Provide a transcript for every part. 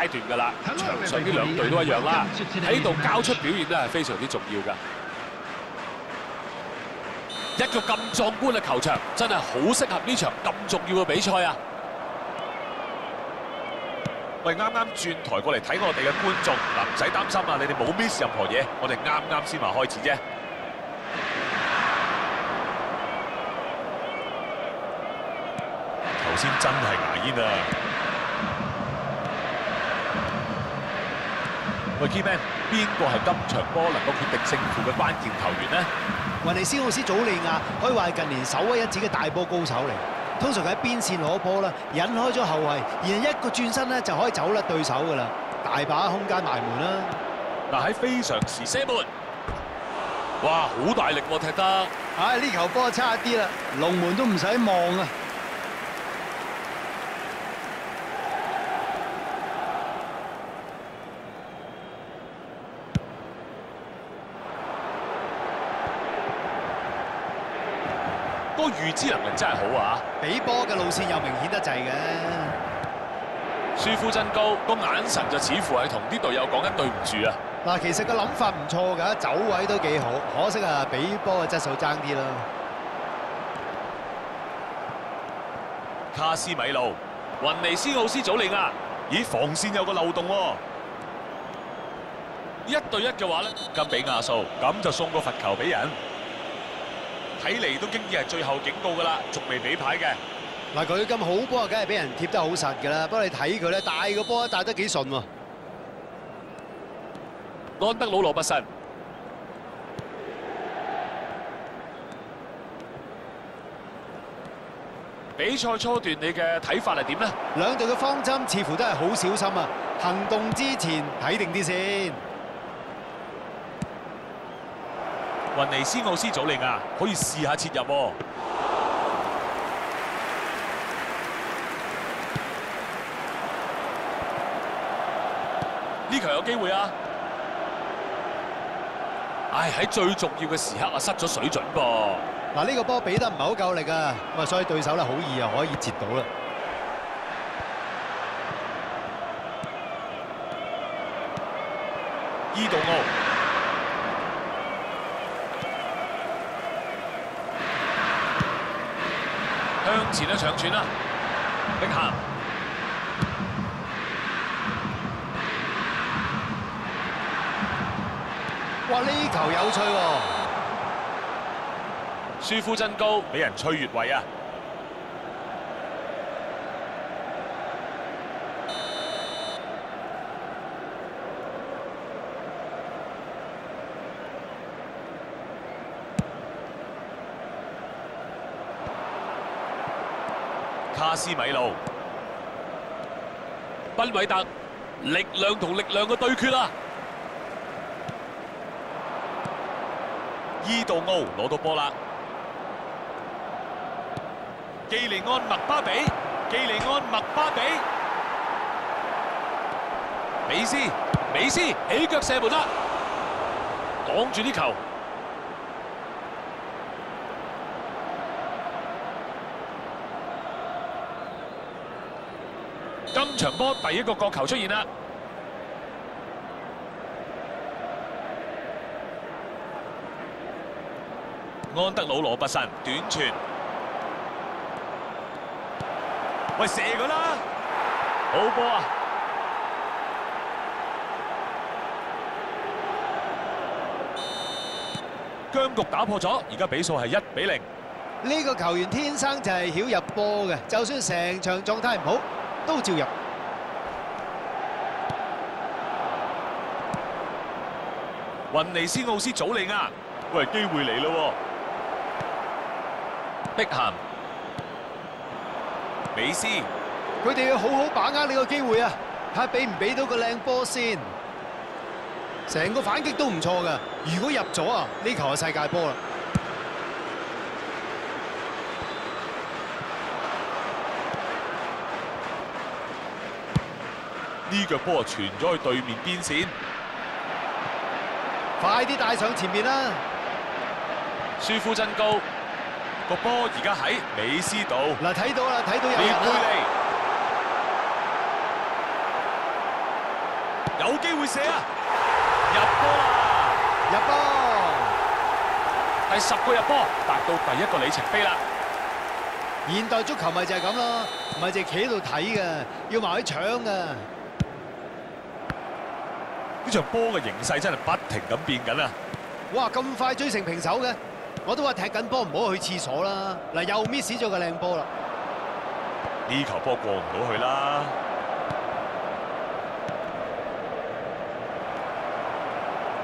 階段㗎啦。場上呢兩隊都一樣啦，喺度交出表現都係非常之重要㗎。一個咁壯觀嘅球場，真係好適合呢場咁重要嘅比賽啊！喂，啱啱轉台過嚟睇我哋嘅觀眾，嗱唔使擔心啊，你哋冇 miss 任何嘢，我哋啱啱先話開始啫。頭先真係牙煙啊！喂，Keyman，邊個係今場波能夠決定勝負嘅關鍵球員呢？雲尼斯奧斯祖利亞可以話係近年首屈一指嘅大波高手嚟。通常佢喺邊線攞波啦，引開咗後衞，然後一個轉身咧就可以走甩對手噶啦，大把空間埋門啦。嗱喺非常時射門，哇，好大力喎踢得！唉，呢球波差啲啦，龍門都唔使望啊！個預知能力真係好啊！俾波嘅路線又明顯得滯嘅。舒夫真高，個眼神就似乎係同啲隊友講緊對唔住啊！嗱，其實個諗法唔錯㗎，走位都幾好，可惜啊，俾波嘅質素爭啲啦。卡斯米路，雲尼斯奧斯祖利亞咦防線有個漏洞喎，一對一嘅話咧，金比亞數，咁就送個罰球俾人。睇嚟都經已係最後警告㗎啦，仲未俾牌嘅。嗱，佢咁好波，梗係俾人貼得好實㗎啦。不過你睇佢咧，大個波帶得幾順喎。安德魯羅伯神，比賽初段你嘅睇法係點呢？兩隊嘅方針似乎都係好小心啊！行動之前睇定啲先。雲尼斯奧斯祖利亞可以試下切入喎。呢球有機會啊！唉，喺最重要嘅時刻啊，失咗水準噃。嗱，呢個波俾得唔係好夠力啊，咁啊，所以對手咧好易啊可以截到啦。伊杜奧，向前咧長傳啦，碧咸哇！呢球有趣喎，舒夫真高，俾人吹越位啊！卡斯米路，賓偉特，力量同力量嘅對決啊！伊杜奧攞到波啦！基利安麥巴比，基利安麥巴比，美斯，美斯起腳射門啦，擋住啲球。今場波第一個角球出現啦，安德魯羅伯神短傳，喂射佢啦！好波啊！僵局打破咗，而家比數係一比零。呢個球員天生就係曉入波嘅，就算成場狀態唔好，都照入。雲尼斯奧斯祖利亞，喂機會嚟咯！碧咸，美斯，佢哋要好好把握呢個機會啊！睇下俾唔俾到個靚波先。成個反擊都唔錯噶，如果入咗啊，呢球係世界波啦。呢腳波啊傳咗去對面邊線，快啲帶上前面啦！舒夫真高，個波而家喺美斯度，嗱，睇到啦，睇到有列人啦。有機會射啊！入波啦！入波，第十個入波，達到第一個里程碑啦。現代足球咪就係咁咯，唔係淨係企喺度睇嘅，要埋去搶嘅。呢場波嘅形勢真係不停咁變緊啊！哇！咁快追成平手嘅，我都話踢緊波唔好去廁所啦。嗱，又 miss 咗個靚波啦。呢球波過唔到去啦！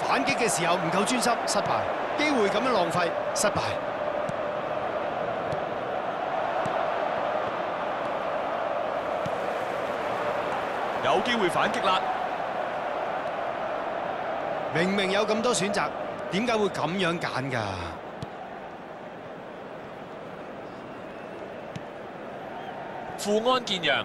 反擊嘅時候唔夠專心，失敗。機會咁樣浪費，失敗。有機會反擊啦！明明有咁多選擇，點解會咁樣揀㗎？富安健洋，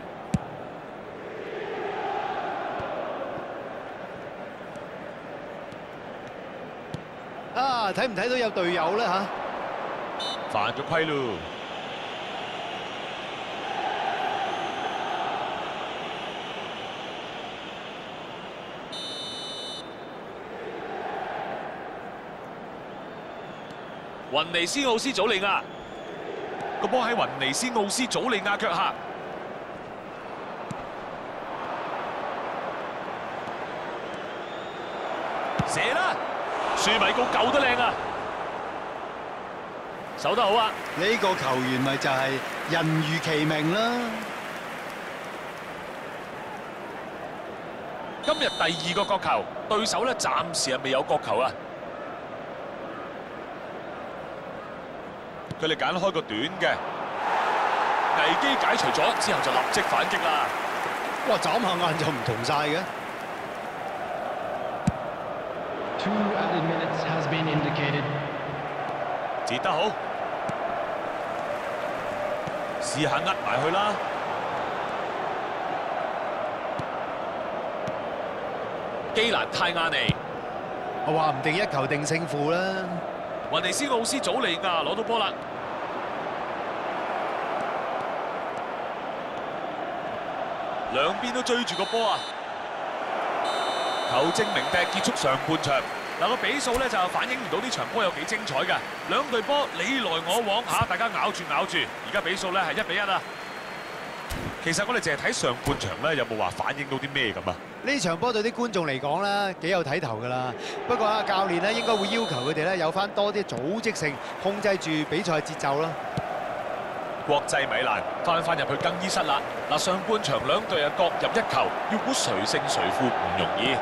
啊，睇唔睇到有隊友咧嚇？犯咗規咯！雲尼斯奧斯祖利亞，個波喺雲尼斯奧斯祖利亞腳下，射啦！舒米高救得靚啊！守得好啊！呢個球員咪就係人如其名啦。今日第二個角球，對手咧暫時係未有角球啊！佢哋揀開個短嘅，危機解除咗之後就立即反擊啦！哇！眨下眼就唔同晒嘅。Two added minutes has been indicated. 截得好，試下呃埋去啦！基蘭泰亞尼，我話唔定一球定勝負啦。雲尼斯奧斯祖利亞攞到波啦！兩邊都追住個波啊！球證明笛結束上半場。嗱個比數咧就反映唔到呢場波有幾精彩嘅，兩隊波你來我往吓，大家咬住咬住。而家比數咧係一比一啊！其實我哋淨係睇上半場咧，有冇話反映到啲咩咁啊？呢場波對啲觀眾嚟講咧，幾有睇頭㗎啦。不過啊，教練咧應該會要求佢哋咧有翻多啲組織性，控制住比賽節奏啦。國際米蘭翻翻入去更衣室啦！嗱，上半場兩隊啊各入一球，要估誰勝誰負唔容易。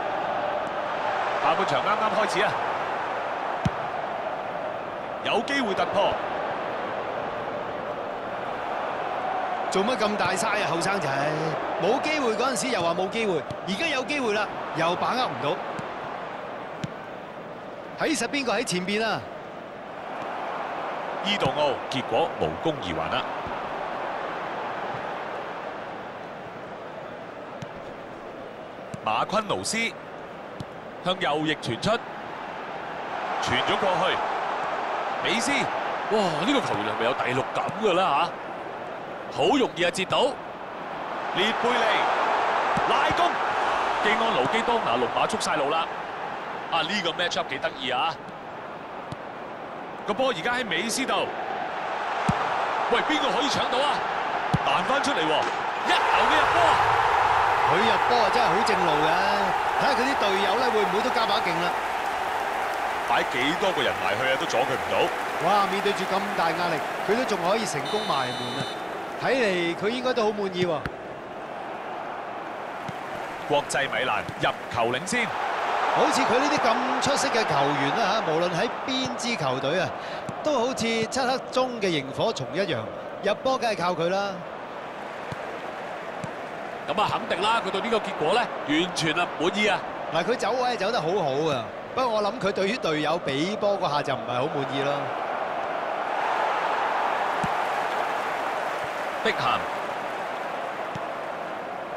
下半場啱啱開始啊，有機會突破。做乜咁大嘥啊，後生仔！冇機會嗰陣時又話冇機會，而家有機會啦，又把握唔到。睇實邊個喺前邊啊！伊杜奧結果無功而還啦。馬昆奴斯向右翼傳出，傳咗過去。美斯哇！呢、個球員係咪有第六感㗎啦嚇？好容易啊截到，列貝利拉弓，基安奴基當拿龍馬速晒路啦！啊呢、個 match up 幾得意啊！個波而家喺美斯度，喂，邊個可以搶到啊？彈翻出嚟喎。一球嘅入波啊！佢入波啊真係好正路嘅，睇下佢啲隊友咧會唔會都加把勁啦？擺幾多個人埋去啊，都阻佢唔到。哇！面對住咁大壓力，佢都仲可以成功埋門啊！睇嚟佢應該都好滿意喎。國際米蘭入球領先，好似佢呢啲咁出色嘅球員啦嚇，無論喺邊支球隊啊，都好似漆黑中嘅螢火蟲一樣，入波梗係靠佢啦。咁啊肯定啦，佢對呢個結果咧完全啊滿意啊！嗱，佢走位走得好好啊，不過我諗佢對於隊友俾波嗰下就唔係好滿意咯。碧咸，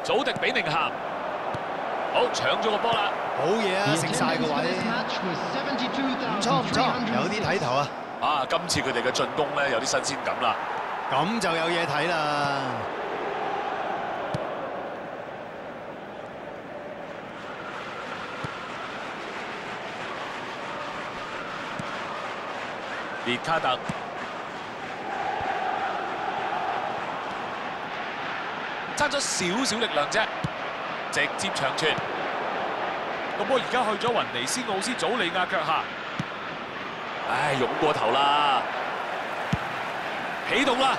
祖迪比明咸，好抢咗个波啦，好嘢啊，食晒个位，唔错唔错，有啲睇头啊，啊，今次佢哋嘅进攻咧有啲新鲜感啦，咁就有嘢睇啦。列卡特爭咗少少力量啫，直接長傳。個波而家去咗雲尼斯奧斯祖利亞腳下，唉，湧過頭啦，起動啦！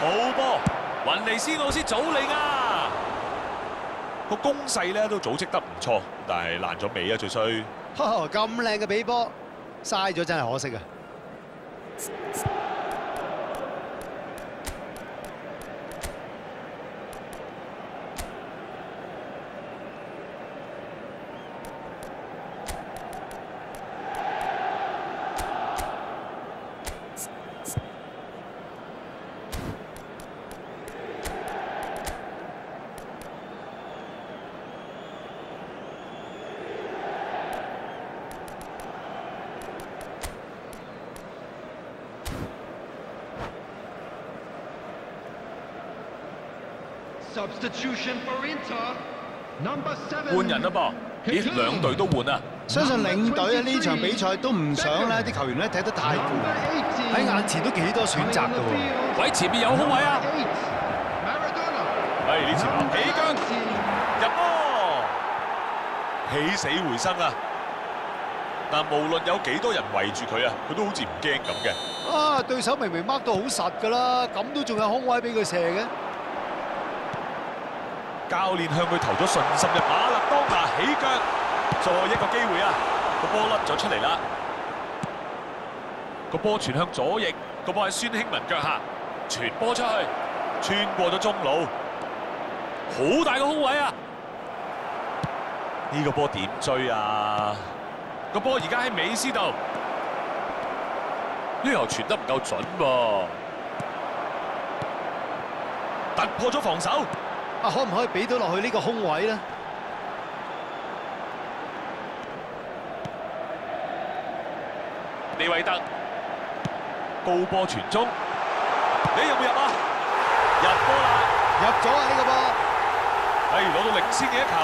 好波！雲尼斯奧斯祖利亞個攻勢咧都組織得唔錯，但係爛咗尾啊最衰。呵 咁靚嘅比波，嘥咗真係可惜啊！換人啦噃，咦兩隊都換啊！相信領隊啊呢場比賽都唔想咧啲球員咧踢得太攰，喺眼前都幾多選擇㗎喎。喂，前面有空位啊.哎，呢次球起腳入波，起死回生啊！但無論有幾多人圍住佢啊，佢都好似唔驚咁嘅。啊，對手明明 mark 到好實㗎啦，咁都仲有空位俾佢射嘅。教練向佢投咗信心嘅馬勒當拿起腳，再一個機會啊！個波甩咗出嚟啦，個波傳向左翼，個波喺孫興文腳下，傳波出去，穿過咗中路，好大個空位啊！呢、個波點追啊？個波而家喺美斯度，呢球傳得唔夠準噃。突破咗防守，啊，可唔可以俾到落去呢個空位咧？李偉德高波傳中，你入唔入啊？入波啦！入咗啊！呢個波。係攞到領先嘅一球。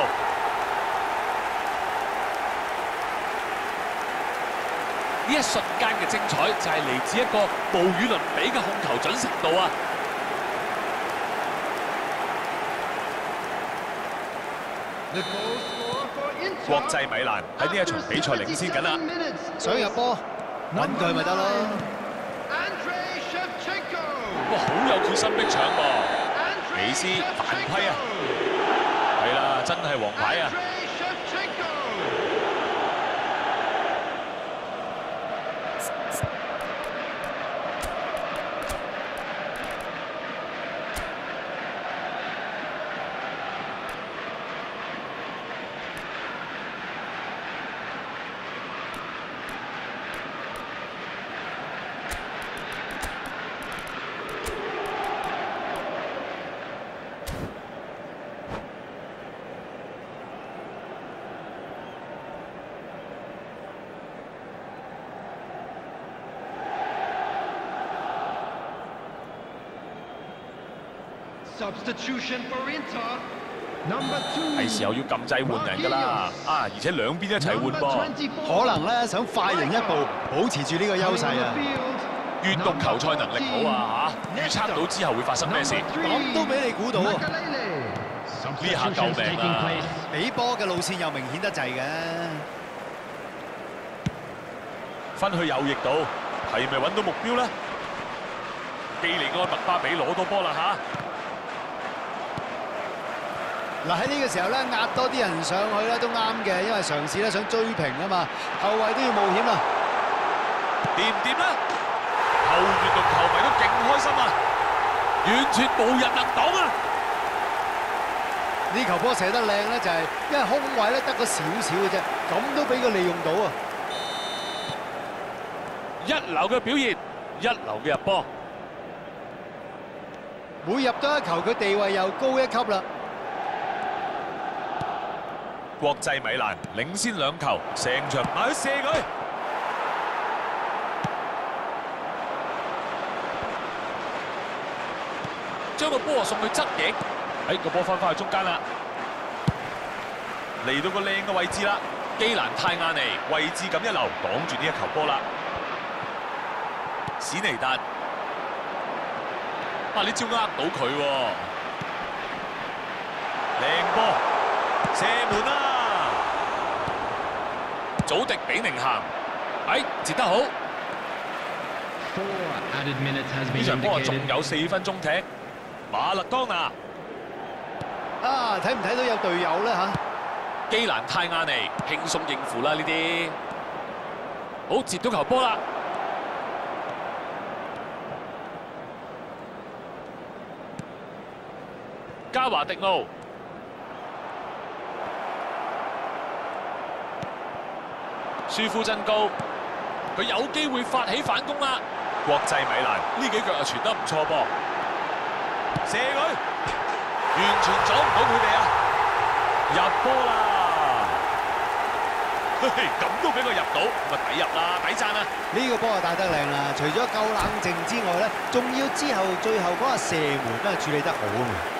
呢一瞬間嘅精彩就係嚟自一個暴雨倫比嘅控球準程度啊！國際米蘭喺呢一場比賽領先緊啦。想入波，揾佢咪得咯。哇，好有決心逼搶噃！Andrei 美斯犯規啊.係啦，真係黃牌啊！係時候要禁制換人㗎啦！啊，而且兩邊一齊換 Number 噃。24. 可能咧想快人一步，保持住呢個優勢啊！閲讀球賽能力好啊嚇，預測到之後會發生咩事。咁都俾你估到啊！呢下救命啊！比波嘅路線又明顯得滯嘅。分去右翼度，係咪揾到目標咧？基尼安麥巴比攞到波啦嚇！嗱喺呢個時候咧，壓多啲人上去咧都啱嘅，因為嘗試咧想追平啊嘛，後衞都要冒險啊。掂唔掂咧？後援同球迷都勁開心啊！完全冇人能擋啊！呢球波射得靚咧，就係因為空位咧得個少少嘅啫，咁都俾佢利用到啊！一流嘅表現，一流嘅入波。每入多一球，佢地位又高一級啦。國際米蘭領先兩球，成場埋去射佢。將個波送去側翼，喺個波翻返去中間啦，嚟到個靚嘅位置啦，基蘭泰亞尼，位置咁一流，擋住呢一球波啦。史尼達啊！你招呃到佢喎，靚波，射門啦！祖迪比寧咸，哎，截得好。呢場波啊，仲有四分鐘踢。馬勒當拿啊，睇唔睇到有隊友咧嚇？基蘭泰亞尼輕鬆應付啦呢啲，好接到球波啦，加華迪奧，舒夫真高，佢有機會發起反攻啦，國際米蘭呢幾腳啊傳得唔錯噃，射佢，完全阻唔到佢哋啊！入波啦！咁都俾佢入到，咁啊抵入啦，抵讚啊！呢個波啊打得靚啦，除咗夠冷靜之外咧，仲要之後最後嗰個射門咧處理得好啊嘛。